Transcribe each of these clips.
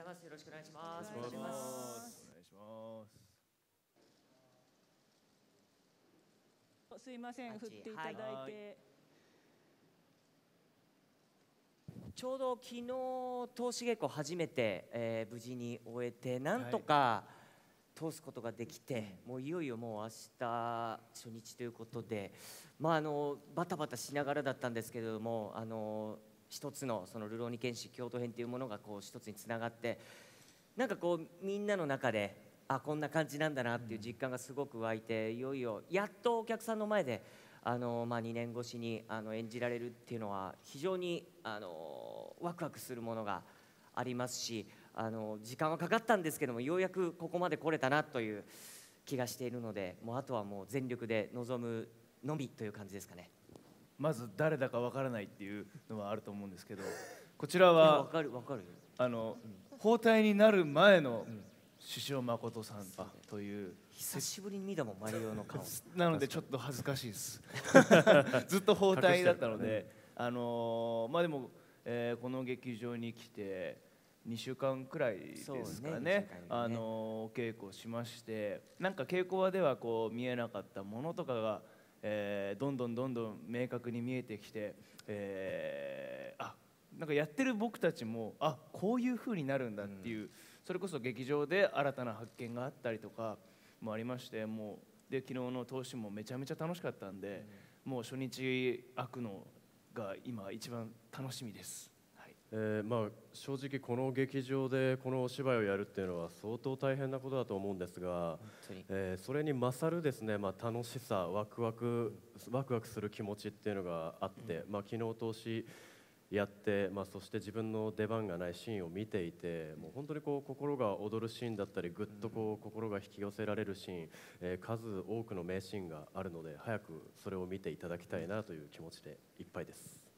ざいます。よろしくお願いします。お願いしますお願いしますすいません、振っていただいて。はいちょうど昨日投資稽古初めて、えー無事に終えてなんとか通すことができて、もういよいよもう明日初日ということで、まああのバタバタしながらだったんですけれども、あの一つのそのルローニケンシ京都編というものがこう一つにつながって、なんかこうみんなの中であこんな感じなんだなっていう実感がすごく湧いて、いよいよやっとお客さんの前であの、まあ、2年越しにあの演じられるっていうのは非常にあのワクワクするものがありますしあの時間はかかったんですけどもようやくここまで来れたなという気がしているのでもうあとはもう全力で臨むのみという感じですかね。まず誰だかわからないっていうのはあると思うんですけどこちらはかるわかる。あの包帯になる前の首相誠さんという久しぶりに見たもんマリオの顔。なのでちょっと恥ずかしいです。ずっと包帯だったのであのーまあでも、えーこの劇場に来て2週間くらいですかねねね。あのーお稽古をしましてなんか稽古場ではこう見えなかったものとかが、えーどんどんどんどん明確に見えてきて、えーあなんかやってる僕たちもあこういう風になるんだっていう、それこそ劇場で新たな発見があったりとかもありましてもうで昨日の投資もめちゃめちゃ楽しかったんで、もう初日開くのが今一番楽しみです。はいえーまあ、正直この劇場でこのお芝居をやるっていうのは相当大変なことだと思うんですが、えーそれに勝るですね、まあ、楽しさワクワクワクワクする気持ちっていうのがあって、まあ、昨日投資やって、まあ、そして自分の出番がないシーンを見ていてもう本当にこう心が躍るシーンだったりぐっとこう心が引き寄せられるシーン、えー数多くの名シーンがあるので早くそれを見ていただきたいなという気持ちでいっぱいです。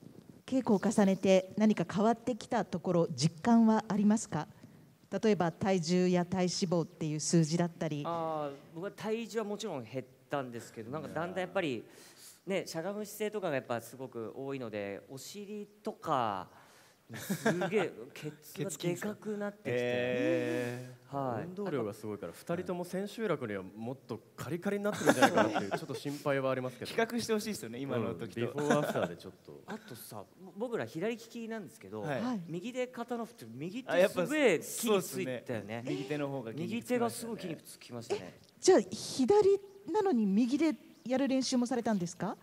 稽古を重ねて何か変わってきたところ実感はありますか？例えば体重や体脂肪っていう数字だったり。あ僕は体重はもちろん減ったんですけどなんかだんだんやっぱりねしゃがむ姿勢とかがやっぱすごく多いのでお尻とかすげえケツがでかくなってきて、えはい。運動量がすごいから2人とも千秋楽にはもっとカリカリになってるんじゃないかなっていうちょっと心配はありますけど。比較してほしいですよね今の時と。うんビフォーアフターでちょっと。あとさぼ僕ら左利きなんですけど、はい。はい右で刀振って右あやっぱ手すげえ筋そうっすについたよね。右手の方が筋右肉つき手がましたねすごい筋肉つきましたね。じゃあ左なのに右でやる練習もされたんですか？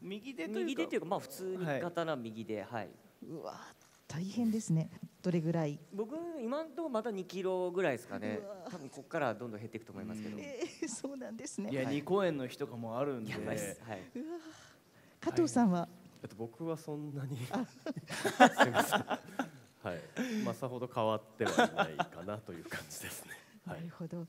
右手というか。いうかまあ普通にはい。刀右ではい、うわ大変ですね。どれぐらい？僕今のところまだ2キロぐらいですかね。多分ここからどんどん減っていくと思いますけど、えーそうなんですね。いやはい。2公演の日とかもあるんで。はい。加藤さんは？えっと僕はそんなに。すみませんはいまあ。さほど変わってはいないかなという感じですねはないるほど